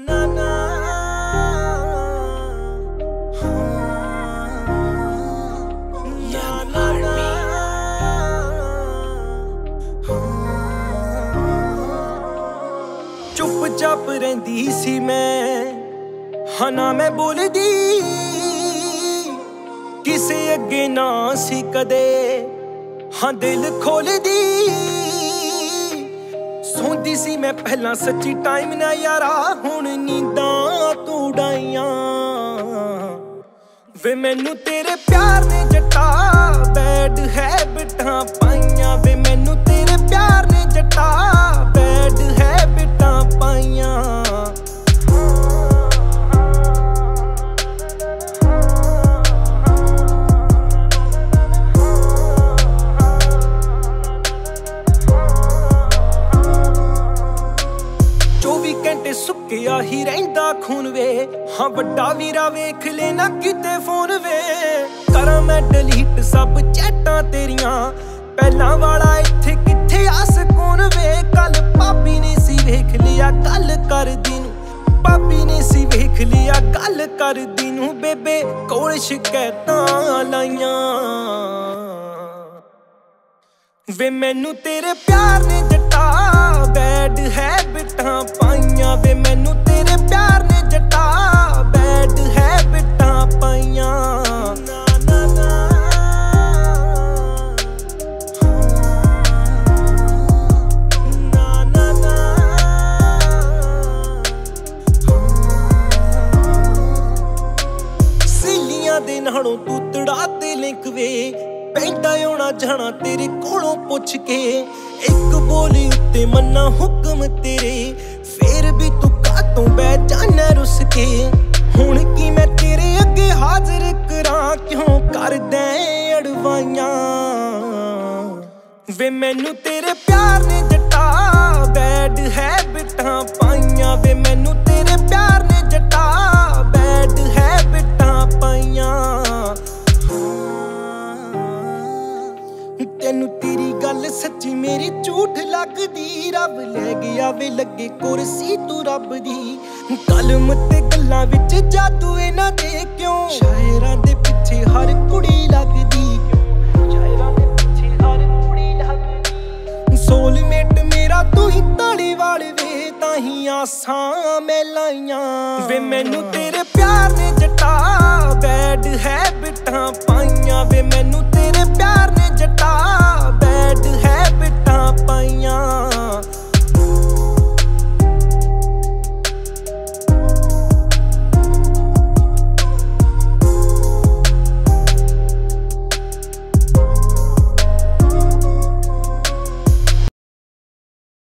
ਨਾ ਨਾ ਨਾ ਚੁੱਪ ਚਾਪ ਰਹਿੰਦੀ ਸੀ ਮੈਂ। ਹਾਂ, ਨਾ ਮੈਂ ਬੋਲਦੀ। ਕਿਸੇ ਅੱਗੇ ਨਾ ਸੀ ਕਦੇ। ਹਾਂ, ਦਿਲ ਖੋਲਦੀ। ਸੌਂਦੀ ਸੀ ਮੈਂ ਪਹਿਲਾਂ ਸੱਚੀ ਟਾਈਮ ਨਾ ਯਾਰਾ, ਹੁਣ ਨੀਂਦਾਂ ਤੂੰ ਡਾਈਆਂ ਵੇ ਮੈਨੂੰ ਤੇਰੇ ਪਿਆਰ ਨੇ ਜਟਾ ਬੈਡ ਹੈਬਿਟਾਂ ਪਾਈਆਂ। ਵੇ ਸੁੱਕਿਆ ਹੀ ਰਹਿੰਦਾ ਖੂਨ ਵੇ। ਹਾਂ, ਵੱਡਾ ਵੀਰਾ ਵੇਖ ਲੈ ਨਾ ਕਿਤੇ ਫੋਨ ਵੇ। ਕਰਾਂ ਮੈਂ ਡਿਲੀਟ ਸਭ ਚੈਟਾਂ ਤੇਰੀਆਂ। ਪਹਿਲਾਂ ਵਾਲਾ ਇੱਥੇ ਕਿੱਥੇ ਆ ਸਕੂਨ ਵੇ। ਕੱਲ ਪਾਪੀ ਨੇ ਸੀ ਵੇਖ ਲਿਆ ਗੱਲ ਕਰਦੀ ਨੂੰ। ਪਾਪੀ ਨੇ ਸੀ ਵੇਖ ਲਿਆ ਗੱਲ ਕਰਦੀ ਨੂੰ। ਬੇਬੇ ਕੋਲ ਸ਼ਿਕਾਇਤਾਂ ਲਾਈਆਂ। ਵੇ, ਮੈਨੂੰ ਤੇਰੇ ਪਿਆਰ ਨੇ ਜੱਟਾ। ਬੈਡ ਹੈਬਿਟਾਂ ਪਾਈਆਂ ਸਿੱਲੀਆਂ ਤੂੰ ਤੜਾ ਤੇ ਲਿੰਕ ਵੇ। ਪੈਂਦਾ ਆਉਣਾ ਜਾਣਾ ਤੇਰੇ ਕੋਲੋਂ ਪੁੱਛ ਕੇ। ਇੱਕ ਬੋਲੀ ਉੱਤੇ ਮੰਨਾ ਹੁਕਮ ਤੇਰੇ। ਫੇਰ ਵੀ ਤੂੰ ਕਾਤੋਂ ਬੈ ਜਾਣਾ ਰੁੱਸ ਕੇ? ਹੁਣ ਕੀ ਮੈਂ ਤੇਰੇ ਅੱਗੇ ਹਾਜ਼ਰ ਕਰਾਂ? ਕਿਉਂ ਕਰਦਾ ਅੜਵਾਈਆਂ? ਵੇ ਮੈਨੂੰ ਤੇਰੇ ਪਿਆਰ ਤੈਨੂੰ ਤੇਰੀ ਗੱਲ ਸੱਚੀ ਮੇਰੀ ਝੂਠ ਲੱਗਦੀ। ਰੱਬ ਲੈ ਗਿਆ ਵੇ ਲੱਗੇ ਕੁਰਸੀ ਤੂੰ ਰੱਬ ਦੀ। ਕਲਮ ਤੇ ਗੱਲਾਂ ਵਿੱਚ ਜਾਦੂ ਇਹਨਾਂ ਦੇ ਕਿਉਂ? ਸ਼ਾਇਰਾਂ ਦੇ ਪਿੱਛੇ ਹਰ ਕੁੜੀ ਲੱਗਦੀ। ਸ਼ਾਇਰਾਂ ਦੇ ਪਿੱਛੇ ਹਰ ਕੁੜੀ ਲੱਗਦੀ। ਸੋਲਮੇਟ ਮੇਰਾ ਤੂੰ ਹੀ ਤਾਲੀ ਵਾਲੇ ਵੇ, ਤਾਂ ਹੀ ਆਸਾਂ ਮੈਂ ਲਾਈਆਂ। ਵੇ ਮੈਨੂੰ ਤੇਰੇ ਪਿਆਰ